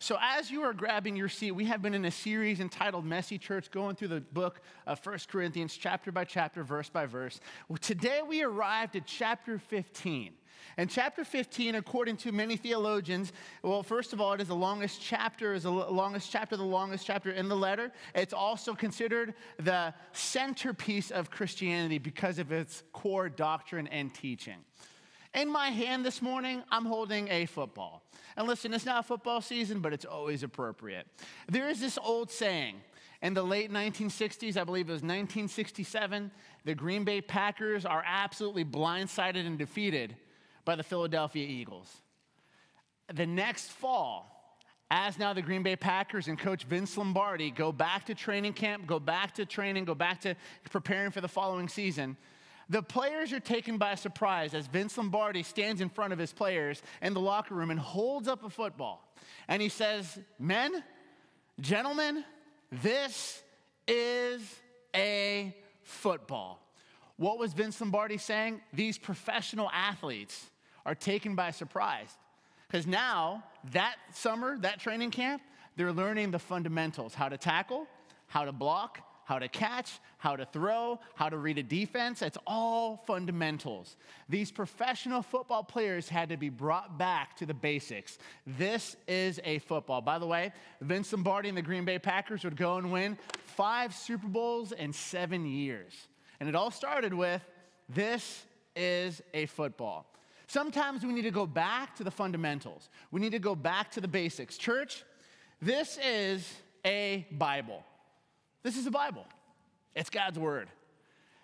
So, as you are grabbing your seat, we have been in a series entitled Messy Church, going through the book of First Corinthians, chapter by chapter, verse by verse. Well, today we arrived at chapter 15. And chapter 15, according to many theologians, well, first of all, it is the longest chapter, is the longest chapter, the longest chapter in the letter. It's also considered the centerpiece of Christianity because of its core doctrine and teaching. In my hand this morning, I'm holding a football. And listen, it's not football season, but it's always appropriate. There is this old saying in the late 1960s, I believe it was 1967, the Green Bay Packers are absolutely blindsided and defeated by the Philadelphia Eagles. The next fall, as now the Green Bay Packers and coach Vince Lombardi go back to training camp, go back to training, go back to preparing for the following season, the players are taken by surprise as Vince Lombardi stands in front of his players in the locker room and holds up a football. And he says, Men, gentlemen, this is a football. What was Vince Lombardi saying? These professional athletes are taken by surprise. Because now, that summer, that training camp, they're learning the fundamentals how to tackle, how to block, how to catch, how to throw, how to read a defense. It's all fundamentals. These professional football players had to be brought back to the basics. This is a football. By the way, Vince Lombardi and the Green Bay Packers would go and win five Super Bowls in seven years. And it all started with this is a football. Sometimes we need to go back to the fundamentals. We need to go back to the basics. Church, this is a Bible. This is the Bible, it's God's word.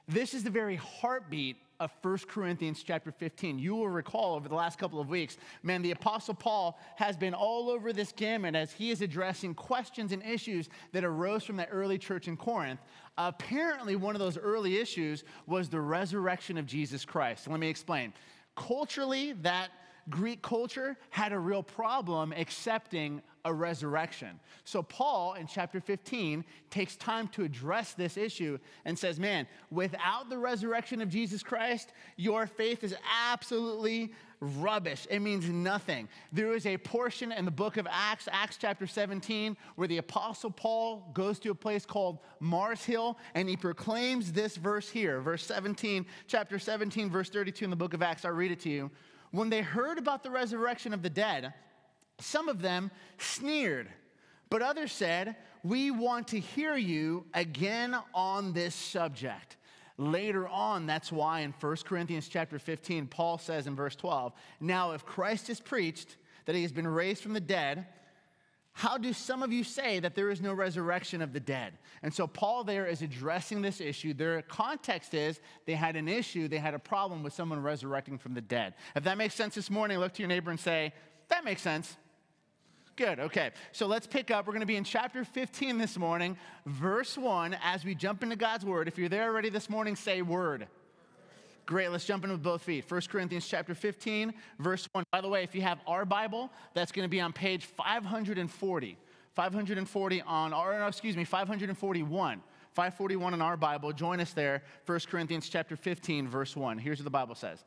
This is the very heartbeat of 1 Corinthians chapter 15. You will recall over the last couple of weeks, man, the Apostle Paul has been all over this gamut as he is addressing questions and issues that arose from the early church in Corinth. Apparently, one of those early issues was the resurrection of Jesus Christ. Let me explain. Culturally, that Greek culture had a real problem accepting a resurrection. So, Paul in chapter 15 takes time to address this issue and says, Man, without the resurrection of Jesus Christ, your faith is absolutely rubbish. It means nothing. There is a portion in the book of Acts, Acts chapter 17, where the apostle Paul goes to a place called Mars Hill and he proclaims this verse here, verse 17, chapter 17, verse 32 in the book of Acts. I'll read it to you. When they heard about the resurrection of the dead, some of them sneered, but others said, We want to hear you again on this subject. Later on, that's why in 1 Corinthians chapter 15, Paul says in verse 12, Now if Christ is preached that he has been raised from the dead, how do some of you say that there is no resurrection of the dead? And so Paul there is addressing this issue. Their context is they had an issue, they had a problem with someone resurrecting from the dead. If that makes sense this morning, look to your neighbor and say, That makes sense. Good, okay. So let's pick up. We're going to be in chapter 15 this morning, verse 1, as we jump into God's word. If you're there already this morning, say word. Great, let's jump in with both feet. 1 Corinthians chapter 15, verse 1. By the way, if you have our Bible, that's going to be on page 540. 540 on our, excuse me, 541. 541 in our Bible. Join us there. 1 Corinthians chapter 15, verse 1. Here's what the Bible says.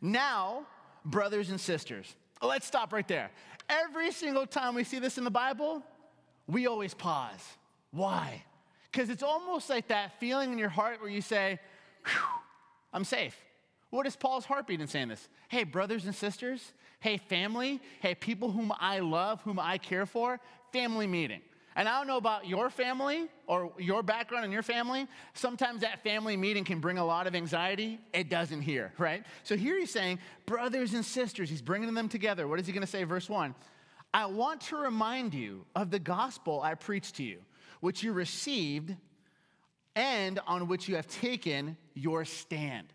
Now, brothers and sisters, let's stop right there. Every single time we see this in the Bible, we always pause. Why? Because it's almost like that feeling in your heart where you say, I'm safe. What is Paul's heartbeat in saying this? Hey, brothers and sisters, hey, family, hey, people whom I love, whom I care for, family meeting. And I don't know about your family or your background and your family. Sometimes that family meeting can bring a lot of anxiety. It doesn't here, right? So here he's saying, brothers and sisters, he's bringing them together. What is he going to say? Verse 1 I want to remind you of the gospel I preached to you, which you received and on which you have taken your stand.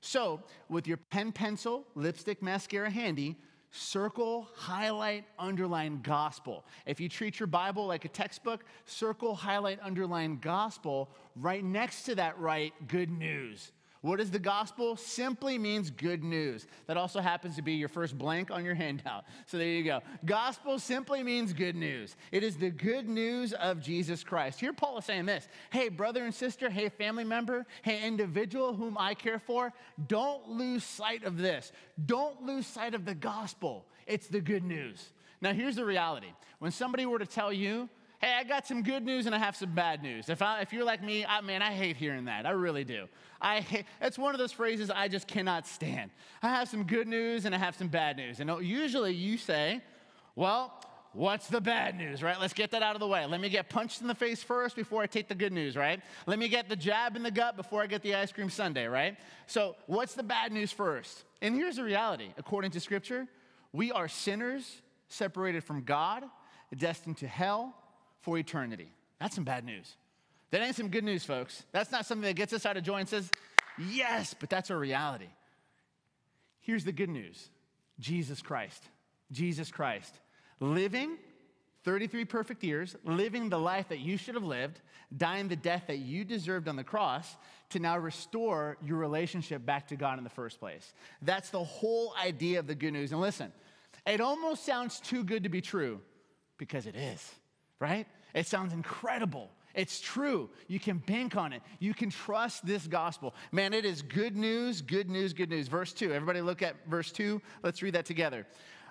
So, with your pen, pencil, lipstick, mascara handy, circle, highlight, underline gospel. If you treat your Bible like a textbook, circle, highlight, underline gospel. Right next to that, write good news. What is the gospel? Simply means good news. That also happens to be your first blank on your handout. So there you go. Gospel simply means good news. It is the good news of Jesus Christ. Here, Paul is saying this Hey, brother and sister, hey, family member, hey, individual whom I care for, don't lose sight of this. Don't lose sight of the gospel. It's the good news. Now, here's the reality when somebody were to tell you, hey, I got some good news and I have some bad news. If, I, if you're like me, I, man, I hate hearing that. I really do. I hate, it's one of those phrases I just cannot stand. I have some good news and I have some bad news. And usually you say, well, what's the bad news, right? Let's get that out of the way. Let me get punched in the face first before I take the good news, right? Let me get the jab in the gut before I get the ice cream sundae, right? So, what's the bad news first? And here's the reality according to scripture, we are sinners separated from God, destined to hell for eternity. That's some bad news. That ain't some good news, folks. That's not something that gets us out of joy and says, yes, but that's our reality. Here's the good news Jesus Christ. Jesus Christ living 33 perfect years, living the life that you should have lived, dying the death that you deserved on the cross, to now restore your relationship back to God in the first place. That's the whole idea of the good news. And listen, it almost sounds too good to be true because it is, right? It sounds incredible. It's true. You can bank on it. You can trust this gospel. Man, it is good news, good news, good news. Verse 2. Everybody look at verse 2. Let's read that together.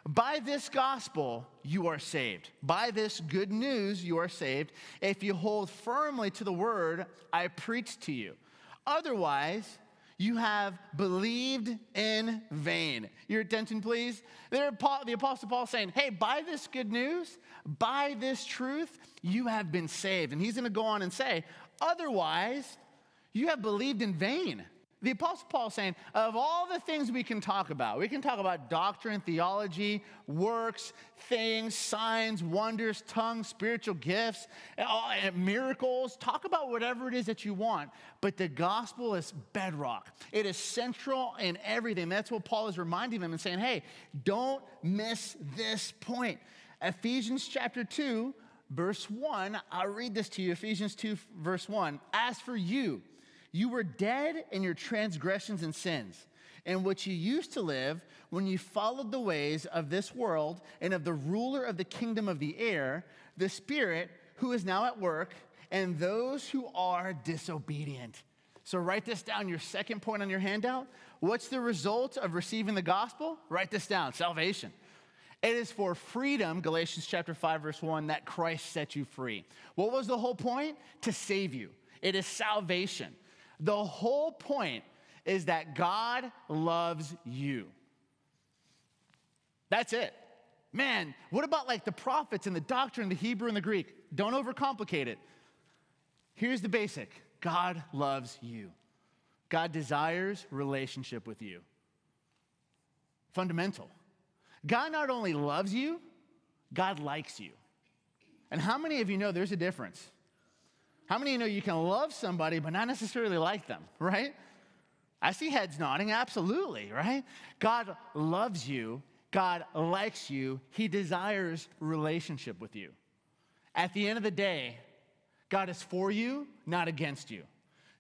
By this gospel, you are saved. By this good news, you are saved if you hold firmly to the word I preached to you. Otherwise, you have believed in vain. Your attention, please. There, the Apostle Paul saying, Hey, by this good news, by this truth, you have been saved. And he's going to go on and say, Otherwise, you have believed in vain the Apostle Paul is saying, of all the things we can talk about, we can talk about doctrine, theology, works, things, signs, wonders, tongues, spiritual gifts, eh, miracles. Talk about whatever it is that you want. But the gospel is bedrock, it is central in everything. That's what Paul is reminding them and saying, hey, don't miss this point. Ephesians chapter 2, verse 1, I'll read this to you. Ephesians 2, verse 1. As for you, you were dead in your transgressions and sins, in which you used to live when you followed the ways of this world and of the ruler of the kingdom of the air, the Spirit who is now at work, and those who are disobedient. So write this down, your second point on your handout. What's the result of receiving the gospel? Write this down salvation. It is for freedom, Galatians chapter 5, verse 1, that Christ set you free. What was the whole point? To save you. It is salvation. The whole point is that God loves you. That's it. Man, what about like the prophets and the doctrine, the Hebrew and the Greek? Don't overcomplicate it. Here's the basic God loves you, God desires relationship with you. Fundamental. God not only loves you, God likes you. And how many of you know there's a difference? How many of you know you can love somebody but not necessarily like them, right? I see heads nodding, absolutely, right? God loves you, God likes you, He desires relationship with you. At the end of the day, God is for you, not against you.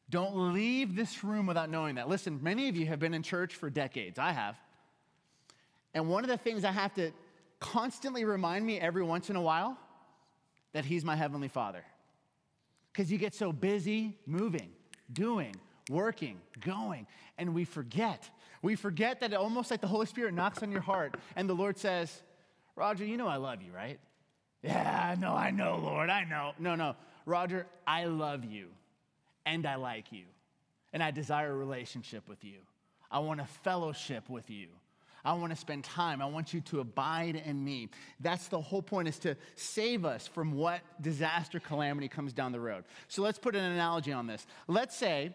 Don't leave this room without knowing that. Listen, many of you have been in church for decades. I have. And one of the things I have to constantly remind me every once in a while that He's my Heavenly Father because you get so busy moving, doing, working, going, and we forget. We forget that almost like the Holy Spirit knocks on your heart and the Lord says, Roger, you know I love you, right? Yeah, no, I know, Lord, I know. No, no, Roger, I love you and I like you and I desire a relationship with you. I want a fellowship with you. I want to spend time. I want you to abide in me. That's the whole point is to save us from what disaster calamity comes down the road. So let's put an analogy on this. Let's say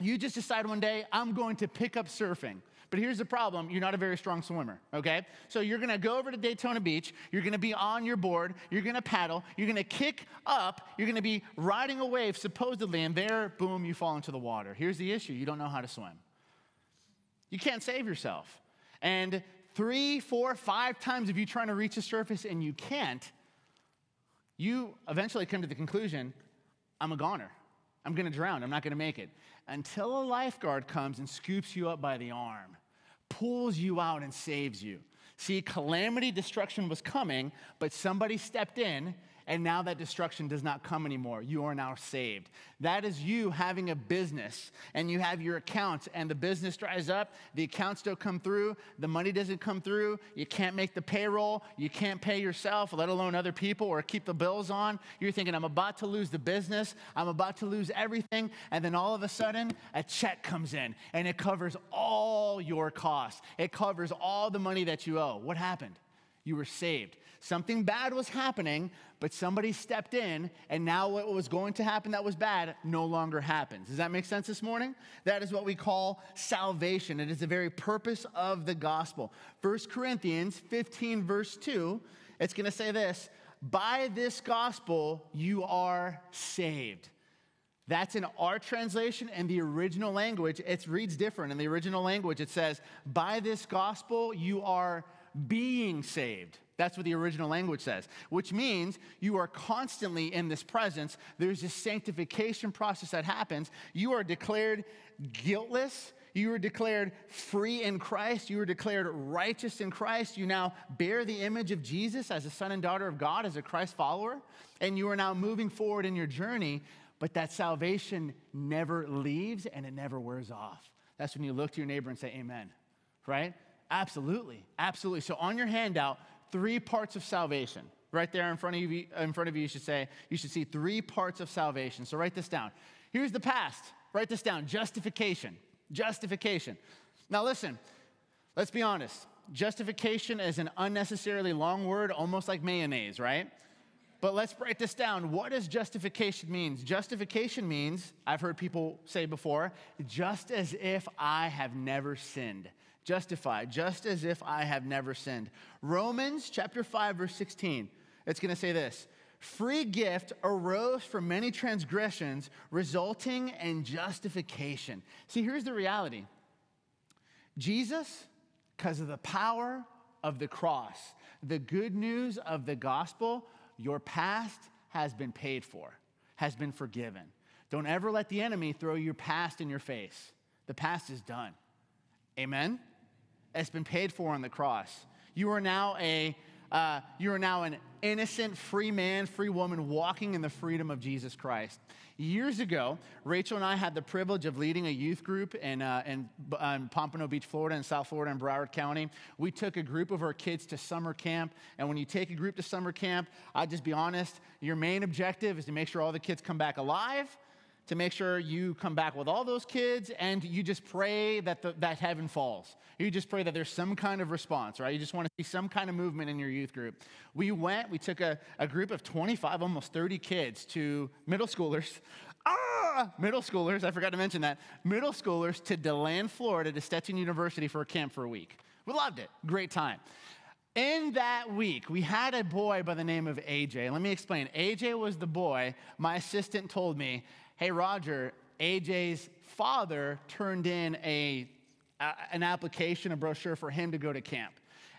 you just decide one day, I'm going to pick up surfing. But here's the problem you're not a very strong swimmer, okay? So you're gonna go over to Daytona Beach, you're gonna be on your board, you're gonna paddle, you're gonna kick up, you're gonna be riding a wave supposedly, and there, boom, you fall into the water. Here's the issue you don't know how to swim. You can't save yourself. And three, four, five times if you're trying to reach the surface and you can't, you eventually come to the conclusion I'm a goner. I'm going to drown. I'm not going to make it. Until a lifeguard comes and scoops you up by the arm, pulls you out, and saves you. See, calamity, destruction was coming, but somebody stepped in and now that destruction does not come anymore. You are now saved. That is you having a business and you have your accounts and the business dries up, the accounts don't come through, the money doesn't come through, you can't make the payroll, you can't pay yourself, let alone other people or keep the bills on. You're thinking, I'm about to lose the business, I'm about to lose everything, and then all of a sudden, a check comes in and it covers all your costs. It covers all the money that you owe. What happened? You were saved. Something bad was happening, but somebody stepped in, and now what was going to happen that was bad no longer happens. Does that make sense this morning? That is what we call salvation. It is the very purpose of the gospel. 1 Corinthians 15, verse 2, it's going to say this By this gospel you are saved. That's in our translation and the original language. It reads different. In the original language, it says, By this gospel you are being saved. That's what the original language says, which means you are constantly in this presence. There's this sanctification process that happens. You are declared guiltless. You are declared free in Christ. You are declared righteous in Christ. You now bear the image of Jesus as a son and daughter of God, as a Christ follower. And you are now moving forward in your journey. But that salvation never leaves and it never wears off. That's when you look to your neighbor and say, Amen, right? Absolutely, absolutely. So on your handout, three parts of salvation. Right there in front of you, in front of you, you should say, you should see three parts of salvation. So write this down. Here's the past. Write this down. Justification. Justification. Now listen, let's be honest. Justification is an unnecessarily long word, almost like mayonnaise, right? But let's break this down. What does justification means? Justification means, I've heard people say before, just as if I have never sinned justified, just as if I have never sinned. Romans chapter 5, verse 16, it's going to say this Free gift arose from many transgressions, resulting in justification. See, here's the reality Jesus, because of the power of the cross, the good news of the gospel, your past has been paid for, has been forgiven. Don't ever let the enemy throw your past in your face. The past is done. Amen? It's been paid for on the cross. You are now a uh, you are now an innocent, free man, free woman walking in the freedom of Jesus Christ. Years ago, Rachel and I had the privilege of leading a youth group in, uh, in, in, Pompano Beach, Florida, in South Florida, in Broward County. We took a group of our kids to summer camp. And when you take a group to summer camp, I'll just be honest, your main objective is to make sure all the kids come back alive to make sure you come back with all those kids and you just pray that, the, that heaven falls. You just pray that there's some kind of response, right? You just want to see some kind of movement in your youth group. We went, we took a, a group of 25, almost 30 kids to middle schoolers. Ah, middle schoolers, I forgot to mention that. Middle schoolers to DeLand, Florida, to Stetson University for a camp for a week. We loved it. Great time. In that week, we had a boy by the name of AJ. Let me explain. AJ was the boy my assistant told me hey, Roger, AJ's father turned in a, a, an application, a brochure for him to go to camp.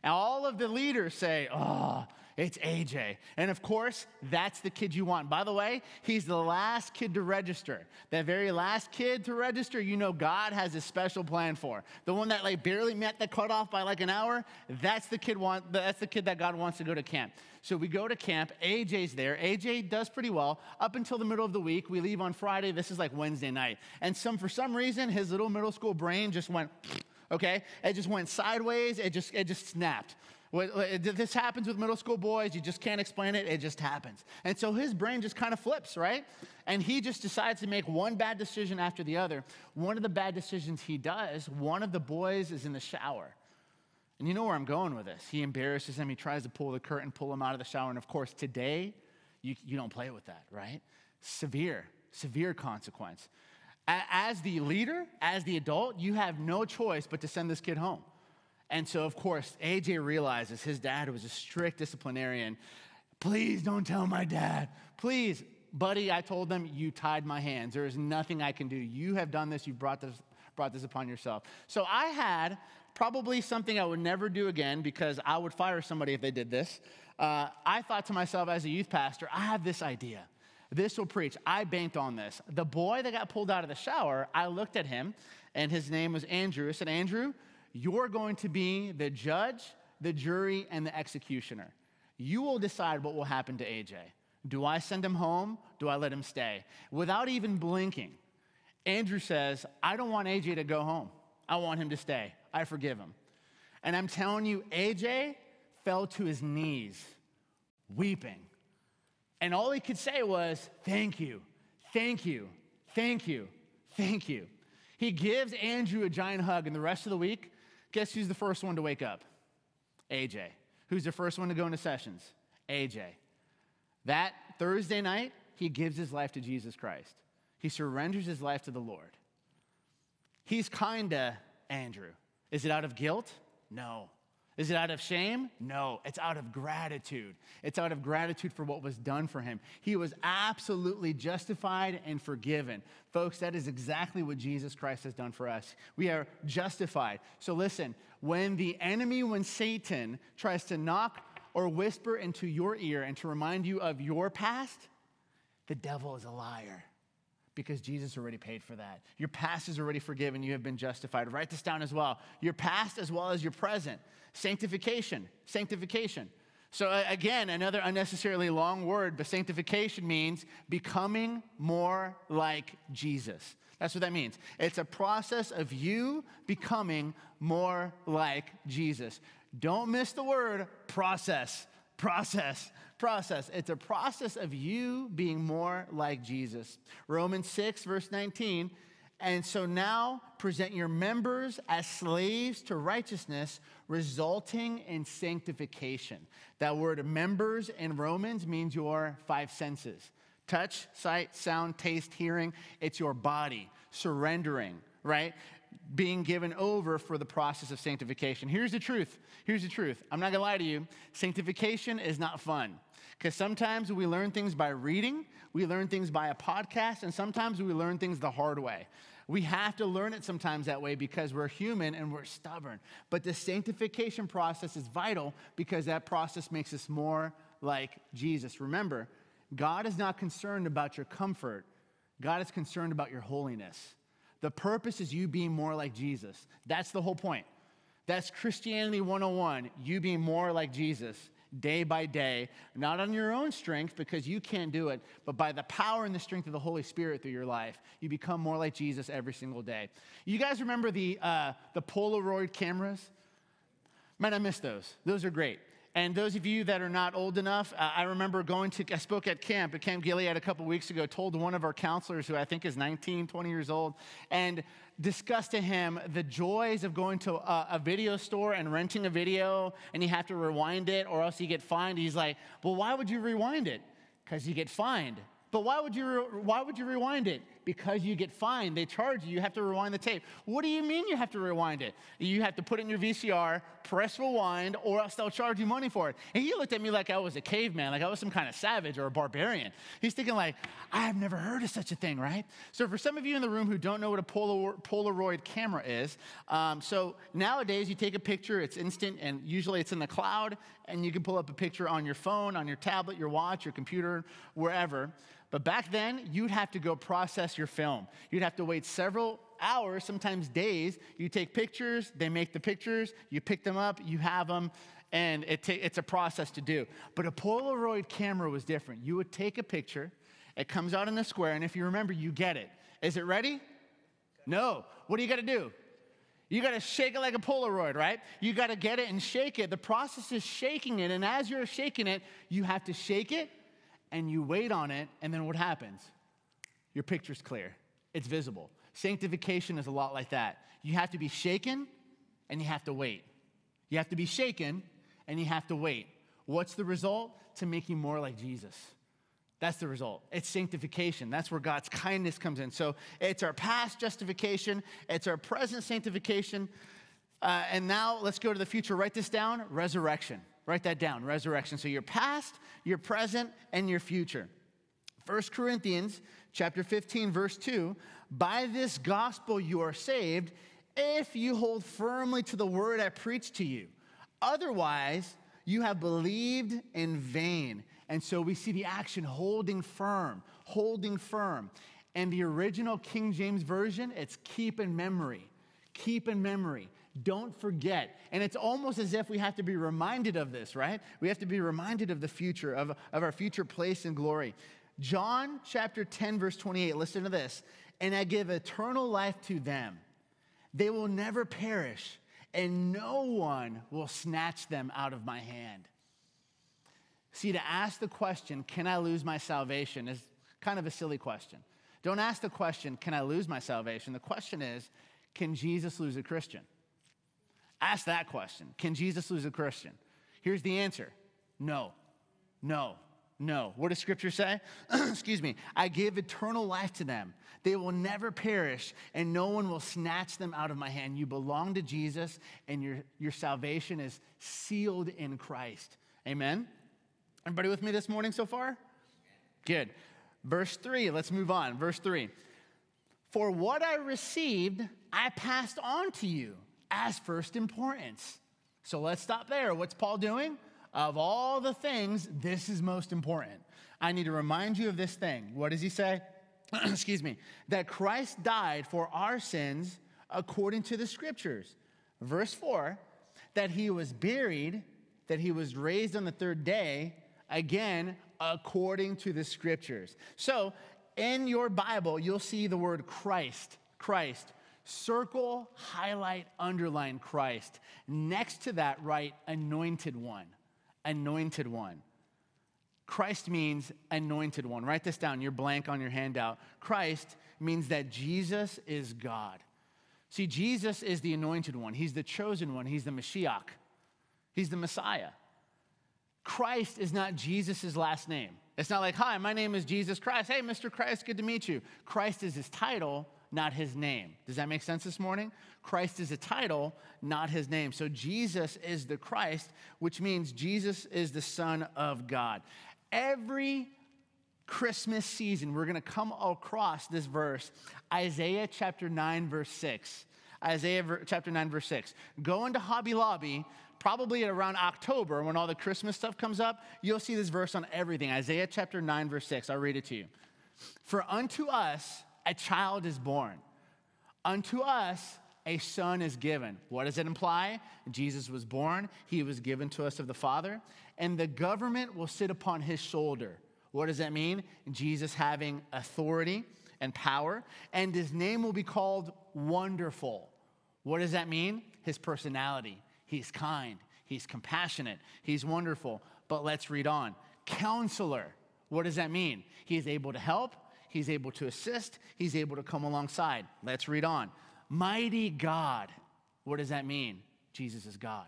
And all of the leaders say, oh, it's AJ. And of course, that's the kid you want. By the way, he's the last kid to register. That very last kid to register, you know God has a special plan for. The one that like barely met the cutoff by like an hour, that's the kid want that's the kid that God wants to go to camp. So we go to camp, AJ's there. AJ does pretty well up until the middle of the week. We leave on Friday. This is like Wednesday night. And some for some reason his little middle school brain just went okay? It just went sideways. It just it just snapped. This happens with middle school boys. You just can't explain it. It just happens. And so his brain just kind of flips, right? And he just decides to make one bad decision after the other. One of the bad decisions he does, one of the boys is in the shower. And you know where I'm going with this. He embarrasses him. He tries to pull the curtain, pull him out of the shower. And of course, today, you, you don't play with that, right? Severe, severe consequence. As the leader, as the adult, you have no choice but to send this kid home. And so, of course, AJ realizes his dad was a strict disciplinarian. Please don't tell my dad. Please, buddy, I told them, you tied my hands. There is nothing I can do. You have done this. You brought this, brought this upon yourself. So I had probably something I would never do again because I would fire somebody if they did this. Uh, I thought to myself as a youth pastor, I have this idea. This will preach. I banked on this. The boy that got pulled out of the shower, I looked at him, and his name was Andrew. I said, Andrew, you're going to be the judge, the jury, and the executioner. You will decide what will happen to AJ. Do I send him home? Do I let him stay? Without even blinking, Andrew says, I don't want AJ to go home. I want him to stay. I forgive him. And I'm telling you, AJ fell to his knees, weeping. And all he could say was, Thank you, thank you, thank you, thank you. He gives Andrew a giant hug, and the rest of the week, guess who's the first one to wake up? AJ. Who's the first one to go into sessions? AJ. That Thursday night, he gives his life to Jesus Christ. He surrenders his life to the Lord. He's kind to Andrew. Is it out of guilt? No. Is it out of shame? No. It's out of gratitude. It's out of gratitude for what was done for him. He was absolutely justified and forgiven. Folks, that is exactly what Jesus Christ has done for us. We are justified. So listen, when the enemy, when Satan tries to knock or whisper into your ear and to remind you of your past, the devil is a liar because Jesus already paid for that. Your past is already forgiven. You have been justified. Write this down as well. Your past as well as your present. Sanctification. Sanctification. So, again, another unnecessarily long word, but sanctification means becoming more like Jesus. That's what that means. It's a process of you becoming more like Jesus. Don't miss the word process. Process process. It's a process of you being more like Jesus. Romans 6, verse 19. And so now present your members as slaves to righteousness, resulting in sanctification. That word members in Romans means your five senses touch, sight, sound, taste, hearing. It's your body surrendering, right? Being given over for the process of sanctification. Here's the truth. Here's the truth. I'm not gonna lie to you. Sanctification is not fun. Because sometimes we learn things by reading, we learn things by a podcast, and sometimes we learn things the hard way. We have to learn it sometimes that way because we're human and we're stubborn. But the sanctification process is vital because that process makes us more like Jesus. Remember, God is not concerned about your comfort, God is concerned about your holiness. The purpose is you being more like Jesus. That's the whole point. That's Christianity 101, you being more like Jesus day by day, not on your own strength because you can't do it, but by the power and the strength of the Holy Spirit through your life. You become more like Jesus every single day. You guys remember the, uh, the Polaroid cameras? Man, I miss those. Those are great. And those of you that are not old enough, uh, I remember going to, I spoke at camp, at Camp Gilead a couple weeks ago, told one of our counselors, who I think is 19, 20 years old, and discussed to him the joys of going to a, a video store and renting a video, and you have to rewind it or else you get fined. He's like, well, why would you rewind it? Because you get fined. But why would you, re- why would you rewind it? Because you get fined. They charge you. You have to rewind the tape. What do you mean you have to rewind it? You have to put it in your VCR, press rewind, or else they'll charge you money for it. And he looked at me like I was a caveman, like I was some kind of savage or a barbarian. He's thinking like, I have never heard of such a thing, right? So for some of you in the room who don't know what a Polaroid camera is, um, so nowadays you take a picture, it's instant, and usually it's in the cloud, and you can pull up a picture on your phone, on your tablet, your watch, your computer, wherever. But back then, you'd have to go process your film. You'd have to wait several hours, sometimes days. You take pictures, they make the pictures, you pick them up, you have them, and it it's a process to do. But a Polaroid camera was different. You would take a picture, it comes out in the square, and if you remember, you get it. Is it ready? No. What do you got to do? You got to shake it like a Polaroid, right? You got to get it and shake it. The process is shaking it, and as you're shaking it, you have to shake it and you wait on it, and then what happens? Your picture's clear, it's visible. Sanctification is a lot like that. You have to be shaken and you have to wait. You have to be shaken and you have to wait. What's the result? To make you more like Jesus. That's the result. It's sanctification. That's where God's kindness comes in. So it's our past justification, it's our present sanctification. Uh, and now let's go to the future. Write this down resurrection. Write that down resurrection. So your past, your present, and your future. 1 Corinthians chapter 15 verse 2 by this gospel you are saved if you hold firmly to the word I preached to you otherwise you have believed in vain and so we see the action holding firm holding firm and the original King James version it's keep in memory keep in memory Don't forget. And it's almost as if we have to be reminded of this, right? We have to be reminded of the future, of, of our future place in glory. John chapter 10, verse 28, listen to this. And I give eternal life to them. They will never perish, and no one will snatch them out of my hand. See, to ask the question, can I lose my salvation, is kind of a silly question. Don't ask the question, can I lose my salvation? The question is, can Jesus lose a Christian? Ask that question. Can Jesus lose a Christian? Here's the answer no, no, no. What does scripture say? Excuse me. I give eternal life to them. They will never perish, and no one will snatch them out of my hand. You belong to Jesus, and your, your salvation is sealed in Christ. Amen? Everybody with me this morning so far? Good. Verse 3, let's move on. Verse 3. For what I received, I passed on to you as first importance. So let's stop there. What's Paul doing? Of all the things, this is most important. I need to remind you of this thing. What does he say? Excuse me. That Christ died for our sins according to the scriptures. Verse 4 that he was buried, that he was raised on the third day, again, according to the scriptures. So, in your Bible, you'll see the word Christ, Christ Circle, highlight, underline Christ. Next to that, write anointed one. Anointed one. Christ means anointed one. Write this down. You're blank on your handout. Christ means that Jesus is God. See, Jesus is the anointed one. He's the chosen one. He's the Mashiach. He's the Messiah. Christ is not Jesus' last name. It's not like, hi, my name is Jesus Christ. Hey, Mr. Christ, good to meet you. Christ is his title, not his name. Does that make sense this morning? Christ is a title, not his name. So Jesus is the Christ, which means Jesus is the Son of God. Every Christmas season, we're going to come across this verse, Isaiah chapter 9, verse 6. Isaiah chapter 9, verse 6. Go into Hobby Lobby, probably around October when all the Christmas stuff comes up. You'll see this verse on everything. Isaiah chapter 9, verse 6. I'll read it to you. For unto us a child is born. Unto us a son is given. What does it imply? Jesus was born, he was given to us of the Father, and the government will sit upon his shoulder. What does that mean? Jesus having authority and power, and his name will be called Wonderful. What does that mean? His personality. He's kind, he's compassionate, he's wonderful. But let's read on. Counselor. What does that mean? He is able to help, He's able to assist, He's able to come alongside. Let's read on. Mighty God. What does that mean? Jesus is God.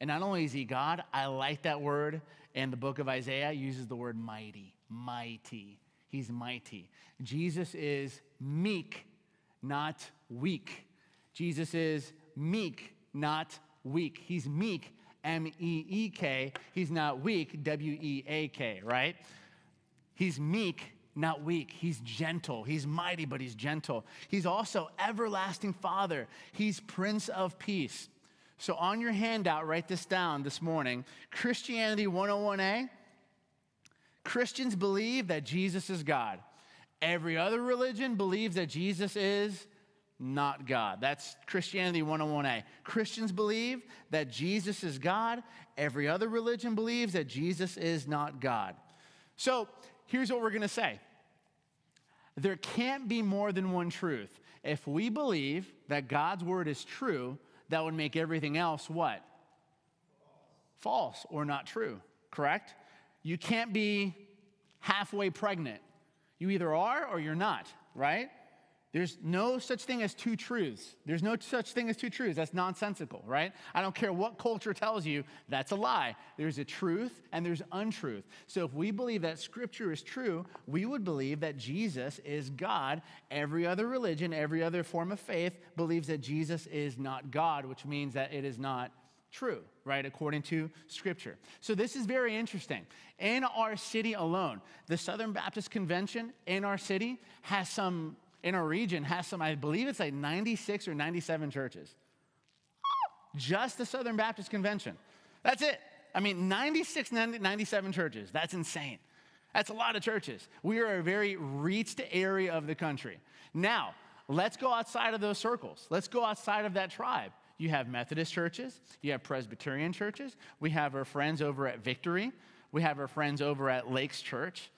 And not only is He God, I like that word, and the book of Isaiah uses the word mighty. Mighty. He's mighty. Jesus is meek, not weak. Jesus is meek, not weak. He's meek, M E E K. He's not weak, W E A K, right? He's meek, not weak. He's gentle. He's mighty, but he's gentle. He's also everlasting Father. He's Prince of Peace. So on your handout, write this down this morning Christianity 101A. Christians believe that Jesus is God. Every other religion believes that Jesus is not God. That's Christianity 101A. Christians believe that Jesus is God. Every other religion believes that Jesus is not God. So here's what we're going to say there can't be more than one truth. If we believe that God's word is true, that would make everything else what? False or not true, correct? You can't be halfway pregnant. You either are or you're not, right? There's no such thing as two truths. There's no such thing as two truths. That's nonsensical, right? I don't care what culture tells you, that's a lie. There's a truth and there's untruth. So if we believe that scripture is true, we would believe that Jesus is God. Every other religion, every other form of faith believes that Jesus is not God, which means that it is not true, right, according to Scripture. So this is very interesting. In our city alone, the Southern Baptist Convention in our city has some in our region has some, I believe it's like 96 or 97 churches. Just the Southern Baptist Convention. That's it. I mean, 96, 97 churches. That's insane. That's a lot of churches. We are a very reached area of the country. Now, let's go outside of those circles. Let's go outside of that tribe. You have Methodist churches, you have Presbyterian churches, we have our friends over at Victory, we have our friends over at Lakes Church.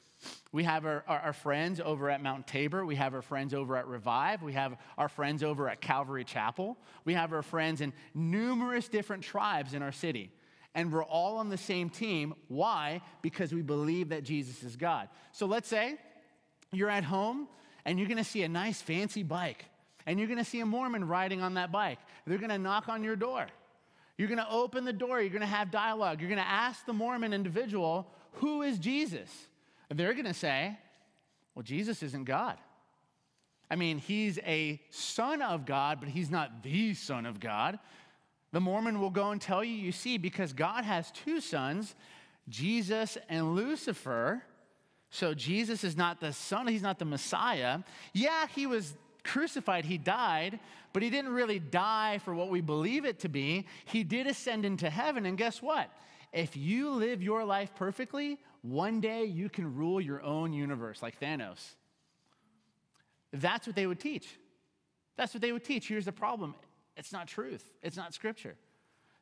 We have our, our, our, friends over at Mount Tabor. We have our friends over at Revive. We have our friends over at Calvary Chapel. We have our friends in numerous different tribes in our city. And we're all on the same team. Why? Because we believe that Jesus is God. So let's say you're at home and you're going to see a nice fancy bike. And you're going to see a Mormon riding on that bike. They're going to knock on your door. You're going to open the door. You're going to have dialogue. You're going to ask the Mormon individual, Who is Jesus? They're going to say, Well, Jesus isn't God. I mean, he's a son of God, but he's not the son of God. The Mormon will go and tell you, you see, because God has two sons, Jesus and Lucifer. So Jesus is not the son, he's not the Messiah. Yeah, he was crucified, he died, but he didn't really die for what we believe it to be. He did ascend into heaven, and guess what? If you live your life perfectly, one day you can rule your own universe like Thanos. That's what they would teach. That's what they would teach. Here's the problem it's not truth, it's not scripture.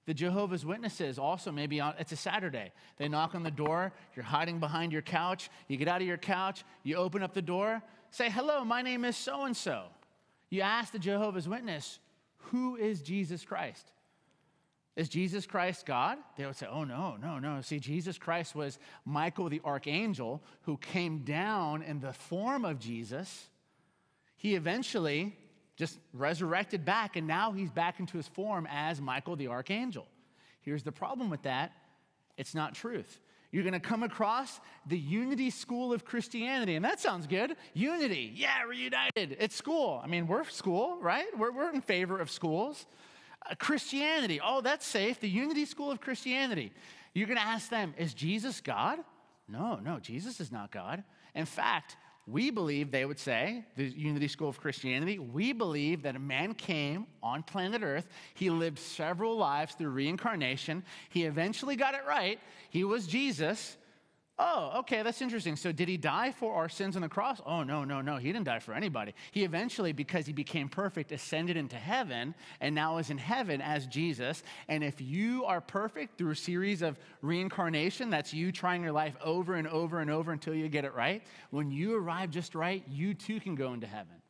The Jehovah's Witnesses also maybe on, it's a Saturday. They knock on the door, you're hiding behind your couch, you get out of your couch, you open up the door, say, Hello, my name is so and so. You ask the Jehovah's Witness, Who is Jesus Christ? Is Jesus Christ God? They would say, Oh, no, no, no. See, Jesus Christ was Michael the archangel who came down in the form of Jesus. He eventually just resurrected back, and now he's back into his form as Michael the archangel. Here's the problem with that it's not truth. You're going to come across the Unity School of Christianity. And that sounds good. Unity. Yeah, we're united. It's school. I mean, we're school, right? We're, we're in favor of schools. Uh, Christianity. Oh, that's safe. The Unity School of Christianity. You're going to ask them, is Jesus God? No, no, Jesus is not God. In fact, we believe, they would say, the Unity School of Christianity, we believe that a man came on planet Earth. He lived several lives through reincarnation. He eventually got it right. He was Jesus. Oh, okay, that's interesting. So, did he die for our sins on the cross? Oh, no, no, no. He didn't die for anybody. He eventually, because he became perfect, ascended into heaven and now is in heaven as Jesus. And if you are perfect through a series of reincarnation, that's you trying your life over and over and over until you get it right, when you arrive just right, you too can go into heaven.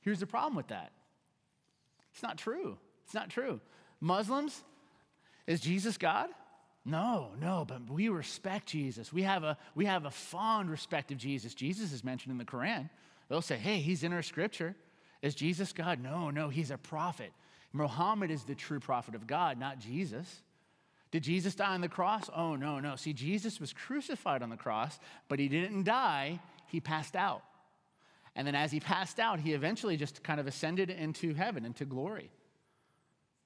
Here's the problem with that it's not true. It's not true. Muslims, is Jesus God? No, no, but we respect Jesus. We have a, we have a fond respect of Jesus. Jesus is mentioned in the Quran. They'll say, hey, he's in our scripture. Is Jesus God? No, no, he's a prophet. Muhammad is the true prophet of God, not Jesus. Did Jesus die on the cross? Oh, no, no. See, Jesus was crucified on the cross, but he didn't die, he passed out. And then as he passed out, he eventually just kind of ascended into heaven, into glory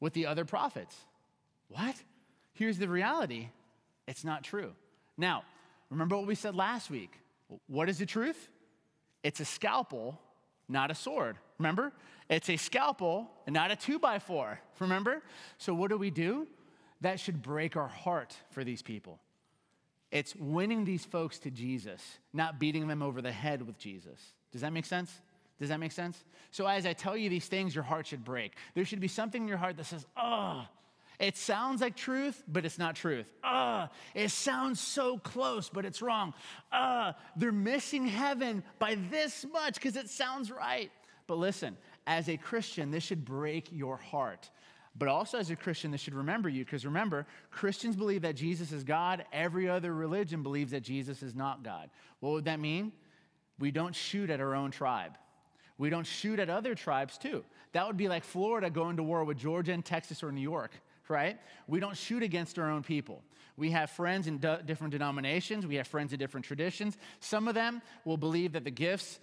with the other prophets. What? Here's the reality it's not true. Now, remember what we said last week. What is the truth? It's a scalpel, not a sword. Remember? It's a scalpel and not a two by four. Remember? So, what do we do? That should break our heart for these people. It's winning these folks to Jesus, not beating them over the head with Jesus. Does that make sense? Does that make sense? So, as I tell you these things, your heart should break. There should be something in your heart that says, oh, it sounds like truth, but it's not truth. Ah, it sounds so close, but it's wrong. Ah, they're missing heaven by this much because it sounds right. But listen, as a Christian, this should break your heart. But also, as a Christian, this should remember you because remember, Christians believe that Jesus is God. Every other religion believes that Jesus is not God. What would that mean? We don't shoot at our own tribe. We don't shoot at other tribes too. That would be like Florida going to war with Georgia and Texas or New York right? We don't shoot against our own people. We have friends in different denominations, we have friends in different traditions. Some of them will believe that the gifts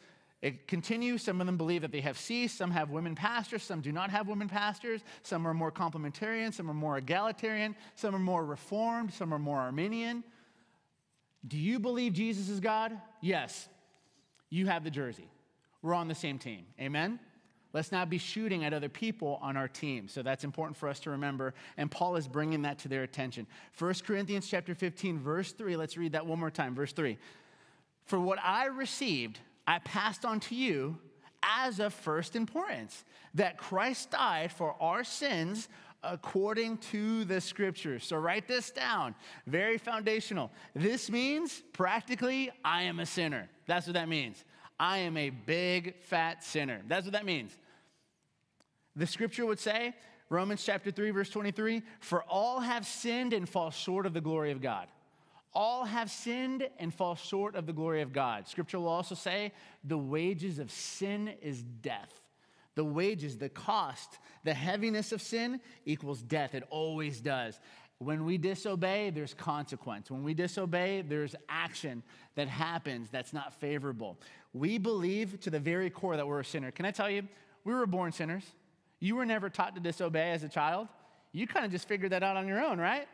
continue. Some of them believe that they have ceased. Some have women pastors. Some do not have women pastors. Some are more complementarian. Some are more egalitarian. Some are more reformed. Some are more Arminian. Do you believe Jesus is God? Yes. You have the jersey. We're on the same team. Amen? Let's not be shooting at other people on our team. So that's important for us to remember. And Paul is bringing that to their attention. 1 Corinthians chapter 15, verse 3. Let's read that one more time. Verse 3. For what I received, I passed on to you as of first importance that Christ died for our sins according to the scriptures. So write this down. Very foundational. This means practically, I am a sinner. That's what that means. I am a big fat sinner. That's what that means. The scripture would say, Romans chapter 3, verse 23, for all have sinned and fall short of the glory of God. All have sinned and fall short of the glory of God. Scripture will also say, the wages of sin is death. The wages, the cost, the heaviness of sin equals death. It always does. When we disobey, there's consequence. When we disobey, there's action that happens that's not favorable. We believe to the very core that we're a sinner. Can I tell you, we were born sinners. You were never taught to disobey as a child. You kind of just figured that out on your own, right?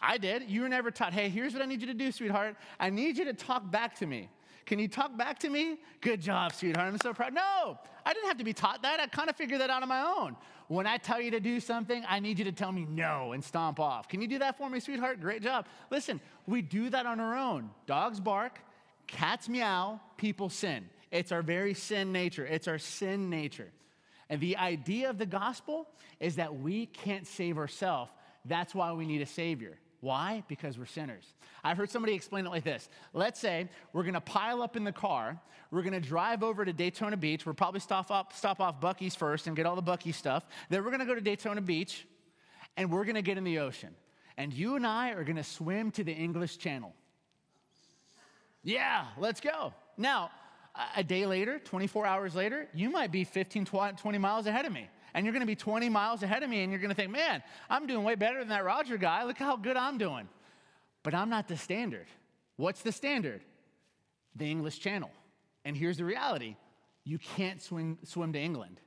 I did. You were never taught, hey, here's what I need you to do, sweetheart. I need you to talk back to me. Can you talk back to me? Good job, sweetheart. I'm so proud. No, I didn't have to be taught that. I kind of figured that out on my own. When I tell you to do something, I need you to tell me no and stomp off. Can you do that for me, sweetheart? Great job. Listen, we do that on our own. Dogs bark, cats meow, people sin. It's our very sin nature. It's our sin nature. And the idea of the gospel is that we can't save ourselves. That's why we need a savior. Why? Because we're sinners. I've heard somebody explain it like this. Let's say we're gonna pile up in the car, we're gonna drive over to Daytona Beach, we'll probably stop, up, stop off Buc-ee's first and get all the Buc-ee stuff. Then we're gonna go to Daytona Beach and we're gonna get in the ocean. And you and I are gonna swim to the English Channel. Yeah, let's go. Now, a day later, 24 hours later, you might be 15, 20 miles ahead of me and you're going to be 20 miles ahead of me, and you're going to think, man, I'm doing way better than that Roger guy. Look how good I'm doing. But I'm not the standard. What's the standard? The English Channel. And here's the reality you can't swim, swim to England,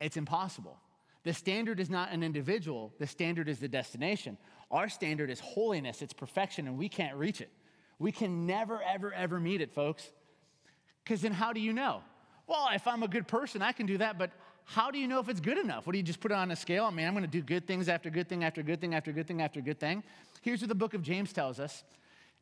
it's impossible. The standard is not an individual, the standard is the destination. Our standard is holiness, it's perfection, and we can't reach it. We can never, ever, ever meet it, folks. Because then how do you know? Well, if I'm a good person, I can do that, but how do you know if it's good enough? What do you just put it on a scale? I mean, I'm going to do good things after good thing after good thing after good thing after good thing. Here's what the book of James tells us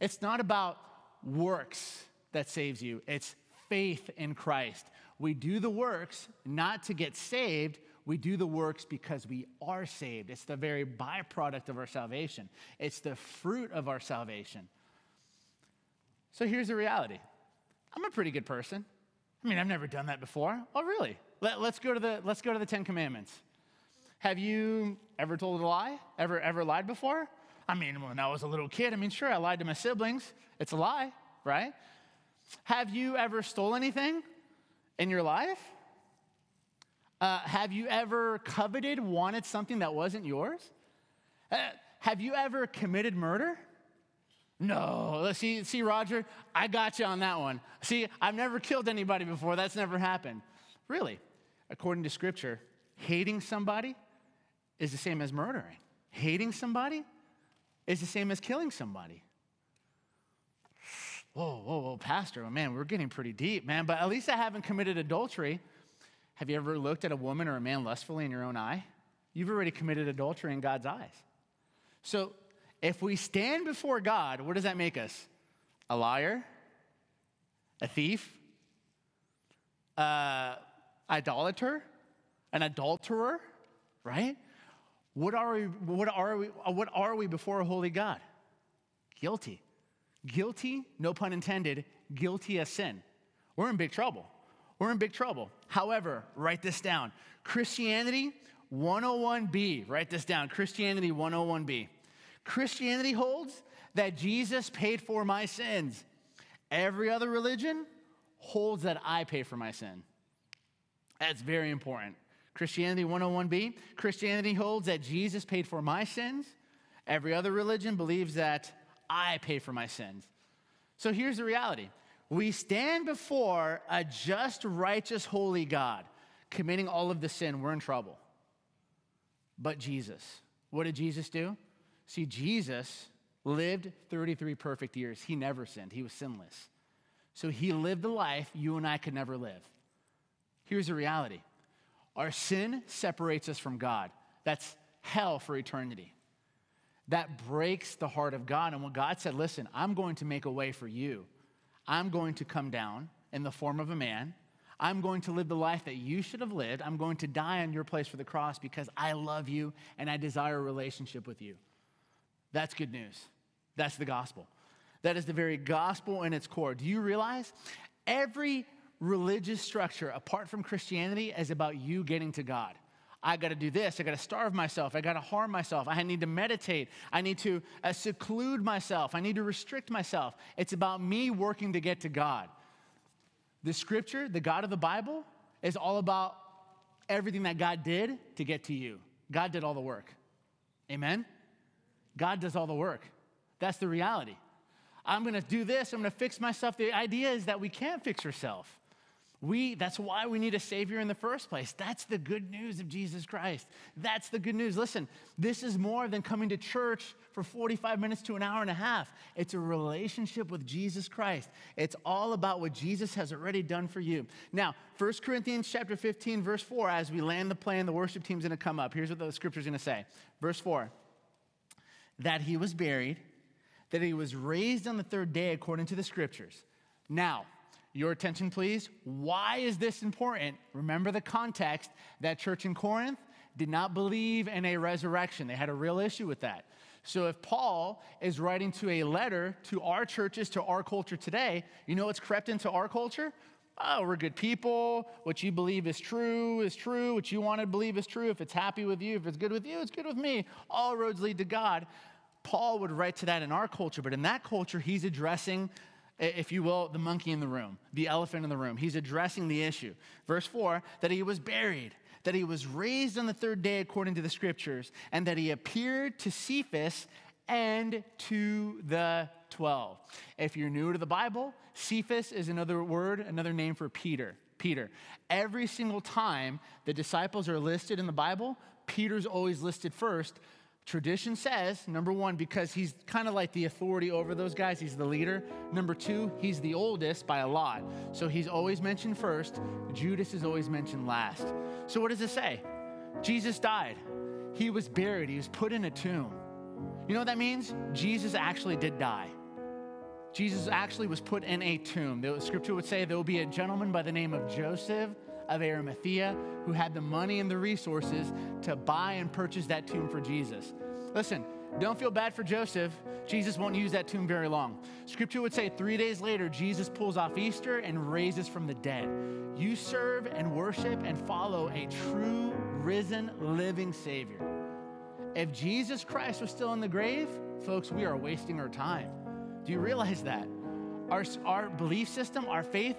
it's not about works that saves you, it's faith in Christ. We do the works not to get saved, we do the works because we are saved. It's the very byproduct of our salvation, it's the fruit of our salvation. So here's the reality I'm a pretty good person. I mean, I've never done that before. Oh, really? Let, us go to the let's go to the Ten Commandments. Have you ever told a lie? Ever ever lied before? I mean, when I was a little kid, I mean, sure, I lied to my siblings. It's a lie, right? Have you ever stole anything in your life? Uh, have you ever coveted, wanted something that wasn't yours? Uh, have you ever committed murder? No. See, see, Roger, I got you on that one. See, I've never killed anybody before. That's never happened. Really? according to Scripture, hating somebody is the same as murdering. Hating somebody is the same as killing somebody. Whoa, whoa, whoa, Pastor, oh, man, we're getting pretty deep, man. But at least I haven't committed adultery. Have you ever looked at a woman or a man lustfully in your own eye? You've already committed adultery in God's eyes. So if we stand before God, what does that make us? A liar? A thief? Uh, idolater, an adulterer, right? What are we, what are we, what are we before a holy God? Guilty. Guilty, no pun intended, guilty as sin. We're in big trouble. We're in big trouble. However, write this down Christianity 101b, write this down Christianity 101b. Christianity holds that Jesus paid for my sins. Every other religion holds that I pay for my sin. That's very important. Christianity 101b Christianity holds that Jesus paid for my sins. Every other religion believes that I pay for my sins. So here's the reality we stand before a just, righteous, holy God committing all of the sin, we're in trouble. But Jesus, what did Jesus do? See, Jesus lived 33 perfect years. He never sinned, he was sinless. So he lived the life you and I could never live. Here's the reality our sin separates us from God. That's hell for eternity. That breaks the heart of God. And when God said, Listen, I'm going to make a way for you, I'm going to come down in the form of a man. I'm going to live the life that you should have lived. I'm going to die on your place for the cross because I love you and I desire a relationship with you. That's good news. That's the gospel. That is the very gospel in its core. Do you realize every religious structure apart from Christianity is about you getting to God? I got to do this. I got to starve myself. I got to harm myself. I need to meditate. I need to uh, seclude myself. I need to restrict myself. It's about me working to get to God. The scripture, the God of the Bible, is all about everything that God did to get to you. God did all the work. Amen? God does all the work. That's the reality. I'm to do this. I'm to fix myself. The idea is that we can't fix ourselves. We, that's why we need a Savior in the first place. That's the good news of Jesus Christ. That's the good news. Listen, this is more than coming to church for 45 minutes to an hour and a half. It's a relationship with Jesus Christ. It's all about what Jesus has already done for you. Now, 1 Corinthians chapter 15, verse 4, as we land the plane, the worship team's gonna come up. Here's what the scripture's gonna say. Verse 4 that he was buried, that he was raised on the third day according to the scriptures. Now, your attention, please. Why is this important? Remember the context that church in Corinth did not believe in a resurrection. They had a real issue with that. So if Paul is writing to a letter to our churches, to our culture today, you know what's crept into our culture? Oh, we're good people. What you believe is true is true. What you want to believe is true. If it's happy with you, if it's good with you, it's good with me. All roads lead to God. Paul would write to that in our culture, but in that culture, he's addressing if you will, the monkey in the room, the elephant in the room. He's addressing the issue. Verse 4 that he was buried, that he was raised on the third day according to the scriptures, and that he appeared to Cephas and to the 12. If you're new to the Bible, Cephas is another word, another name for Peter. Peter. Every single time the disciples are listed in the Bible, Peter's always listed first Tradition says, number one, because he's kind of like the authority over those guys, he's the leader. Number two, he's the oldest by a lot. So he's always mentioned first. Judas is always mentioned last. So what does it say? Jesus died. He was buried. He was put in a tomb. You know what that means? Jesus actually did die. Jesus actually was put in a tomb. The scripture would say there will be a gentleman by the name of Joseph of Arimathea who had the money and the resources to buy and purchase that tomb for Jesus. Listen, don't feel bad for Joseph. Jesus won't use that tomb very long. Scripture would say three days later, Jesus pulls off Easter and raises from the dead. You serve and worship and follow a true, risen, living Savior. If Jesus Christ was still in the grave, folks, we are wasting our time. Do you realize that? Our, our belief system, our faith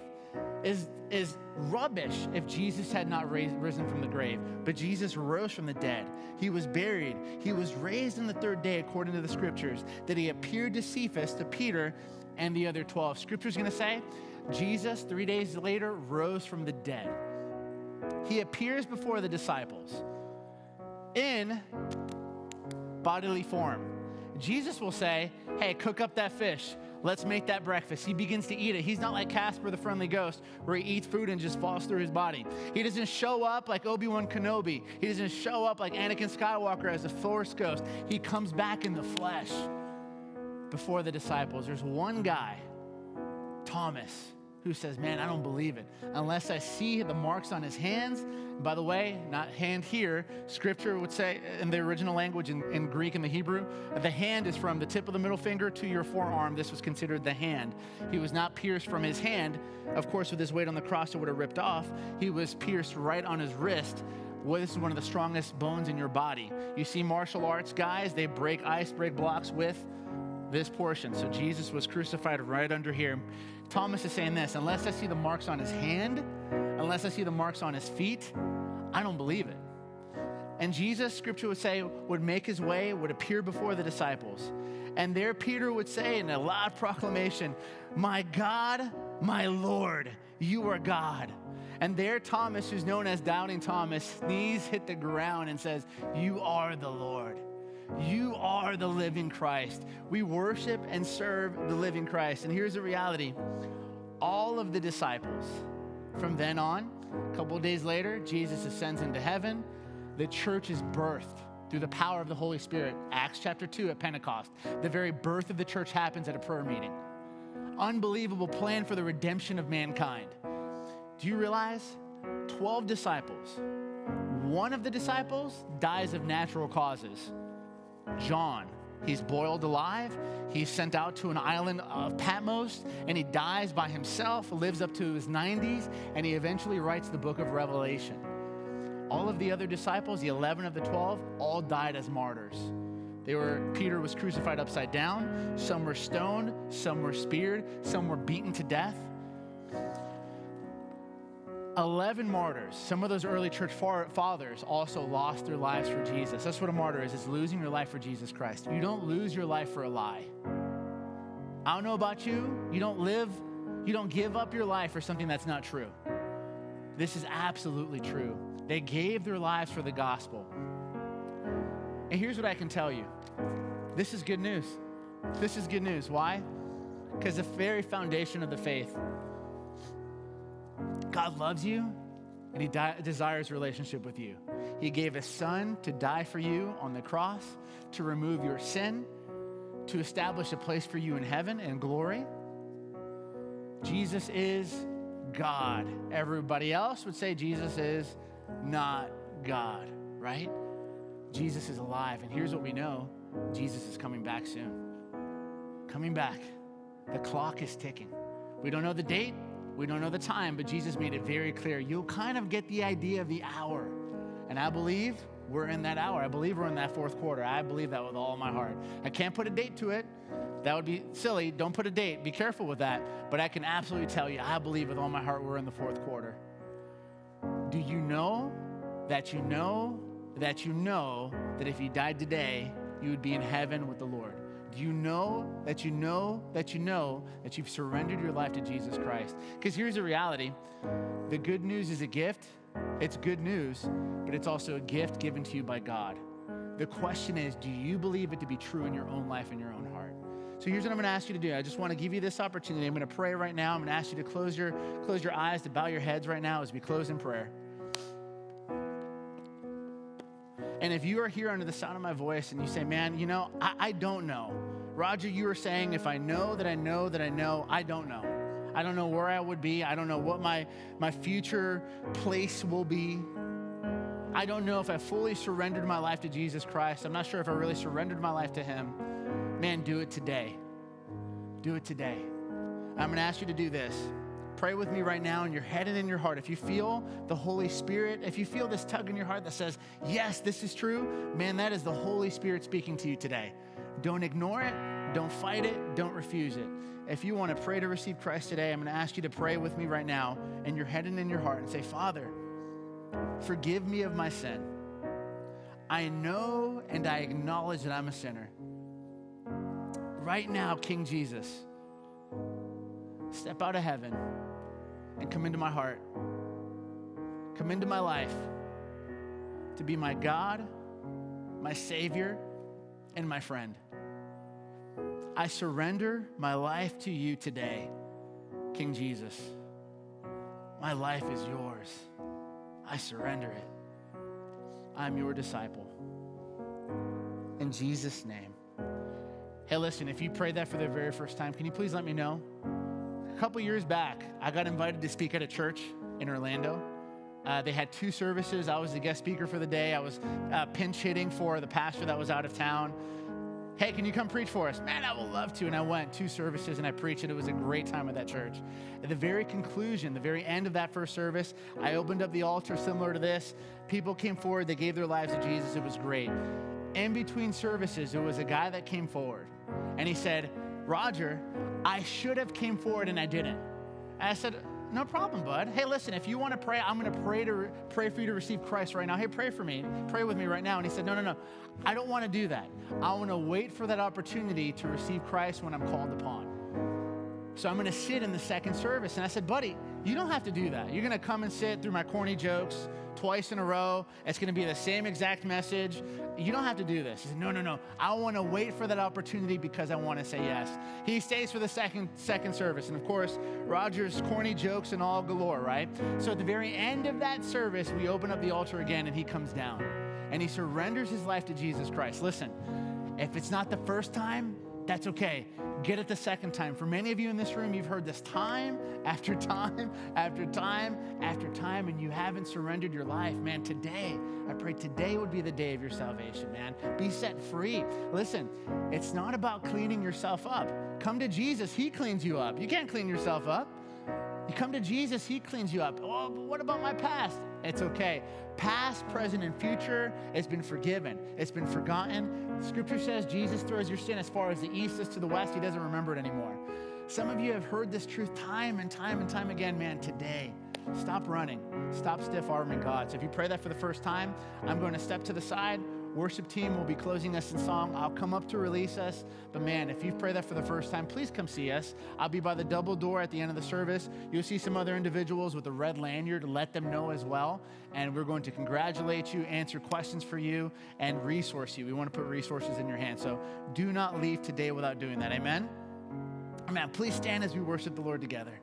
is, is rubbish if Jesus had not raised, risen from the grave. But Jesus rose from the dead. He was buried. He was raised on the third day, according to the scriptures, that he appeared to Cephas, to Peter, and the other 12. Scripture's to say Jesus, three days later, rose from the dead. He appears before the disciples in bodily form. Jesus will say, Hey, cook up that fish. Let's make that breakfast. He begins to eat it. He's not like Casper the Friendly Ghost, where he eats food and just falls through his body. He doesn't show up like Obi Wan Kenobi. He doesn't show up like Anakin Skywalker as a Force ghost. He comes back in the flesh before the disciples. There's one guy, Thomas, who says, Man, I don't believe it. Unless I see the marks on his hands. By the way, not hand here. Scripture would say in the original language in, in Greek and the Hebrew, the hand is from the tip of the middle finger to your forearm. This was considered the hand. He was not pierced from his hand. Of course, with his weight on the cross, it would have ripped off. He was pierced right on his wrist. Well, this is one of the strongest bones in your body. You see martial arts guys, they break ice, break blocks with this portion. So Jesus was crucified right under here. Thomas is saying this unless I see the marks on his hand, unless I see the marks on his feet, I don't believe it. And Jesus, scripture would say, would make his way, would appear before the disciples. And there Peter would say in a loud proclamation, My God, my Lord, you are God. And there Thomas, who's known as Doubting Thomas, knees hit the ground and says, You are the Lord. You are the living Christ. We worship and serve the living Christ. And here's the reality all of the disciples, from then on, a couple days later, Jesus ascends into heaven. The church is birthed through the power of the Holy Spirit. Acts chapter 2 at Pentecost. The very birth of the church happens at a prayer meeting. Unbelievable plan for the redemption of mankind. Do you realize 12 disciples? One of the disciples dies of natural causes. John, he's boiled alive. He's sent out to an island of Patmos and he dies by himself, lives up to his 90s, and he eventually writes the book of Revelation. All of the other disciples, the 11 of the 12, all died as martyrs. They were Peter was crucified upside down, some were stoned, some were speared, some were beaten to death. 11 martyrs, some of those early church fathers also lost their lives for Jesus. That's what a martyr is, is losing your life for Jesus Christ. You don't lose your life for a lie. I don't know about you, you don't live, you don't give up your life for something that's not true. This is absolutely true. They gave their lives for the gospel. And here's what I can tell you this is good news. This is good news. Why? Because the very foundation of the faith God loves you and He di- desires relationship with you. He gave His Son to die for you on the cross, to remove your sin, to establish a place for you in heaven and glory. Jesus is God. Everybody else would say Jesus is not God, right? Jesus is alive. And here's what we know Jesus is coming back soon. Coming back. The clock is ticking. We don't know the date, we don't know the time, but Jesus made it very clear. You'll kind of get the idea of the hour. And I believe we're in that hour. I believe we're in that fourth quarter. I believe that with all my heart. I can't put a date to it. That would be silly. Don't put a date. Be careful with that. But I can absolutely tell you, I believe with all my heart we're in the fourth quarter. Do you know that you know that you know that if you died today, you would be in heaven with the Lord? Do you know that you know that you know that you've surrendered your life to Jesus Christ? Because here's the reality the good news is a gift. It's good news, but it's also a gift given to you by God. The question is do you believe it to be true in your own life, in your own heart? So here's what I'm going to ask you to do. I just want to give you this opportunity. I'm going to pray right now. I'm going to ask you to close your close your eyes, to bow your heads right now as we close in prayer. And if you are here under the sound of my voice and you say, man, you know, I, I don't know. Roger, you were saying, if I know that I know that I know, I don't know. I don't know where I would be. I don't know what my, my future place will be. I don't know if I fully surrendered my life to Jesus Christ. I'm not sure if I really surrendered my life to Him. Man, do it today. Do it today. I'm going to ask you to do this pray with me right now in your head and in your heart. If you feel the Holy Spirit, if you feel this tug in your heart that says, Yes, this is true, man, that is the Holy Spirit speaking to you today. Don't ignore it, don't fight it, don't refuse it. If you want to pray to receive Christ today, I'm going to ask you to pray with me right now in your head and in your heart and say, Father, forgive me of my sin. I know and I acknowledge that I'm a sinner. Right now, King Jesus, step out of heaven and come into my heart. Come into my life to be my God, my Savior, and my friend. I surrender my life to you today, King Jesus. My life is yours. I surrender it. I'm your disciple. In Jesus' name. Hey, listen, if you prayed that for the very first time, can you please let me know? Couple years back, I got invited to speak at a church in Orlando. Uh, they had two services. I was the guest speaker for the day. I was uh, pinch hitting for the pastor that was out of town. Hey, can you come preach for us? Man, I would love to. And I went two services and I preached, and it was a great time at that church. At the very conclusion, the very end of that first service, I opened up the altar similar to this. People came forward, they gave their lives to Jesus. It was great. In between services, there was a guy that came forward and he said, Roger, I should have came forward and I didn't. And I said, no problem, bud. Hey, listen, if you want to pray, I'm going to pray to pray for you to receive Christ right now. Hey, pray for me. Pray with me right now. And he said, No, no, no. I don't want to do that. I want to wait for that opportunity to receive Christ when I'm called upon. So I'm going to sit in the second service. And I said, Buddy, you don't have to do that. You're going to come and sit through my corny jokes twice in a row. It's going to be the same exact message. You don't have to do this. He said, No, no, no. I want to wait for that opportunity because I want to say yes. He stays for the second second service. And of course, Roger's corny jokes and all galore, right? So at the very end of that service, we open up the altar again and he comes down and he surrenders his life to Jesus Christ. Listen, if it's not the first time, That's okay. Get it the second time. For many of you in this room, you've heard this time after time after time after time, and you haven't surrendered your life. Man, today, I pray today would be the day of your salvation, man. Be set free. Listen, it's not about cleaning yourself up. Come to Jesus, He cleans you up. You can't clean yourself up. You come to Jesus, He cleans you up. Oh, but what about my past? It's okay. Past, present, and future, it's been forgiven, it's been forgotten. Scripture says Jesus throws your sin as far as the east is to the west. He doesn't remember it anymore. Some of you have heard this truth time and time and time again, man, today. Stop running. Stop stiff arming God. So if you pray that for the first time, I'm going to step to the side. Worship team will be closing us in song. I'll come up to release us. But man, if you've prayed that for the first time, please come see us. I'll be by the double door at the end of the service. You'll see some other individuals with a red lanyard. Let them know as well. And we're going to congratulate you, answer questions for you, and resource you. We want to put resources in your hands. So do not leave today without doing that. Amen? Man, please stand as we worship the Lord together.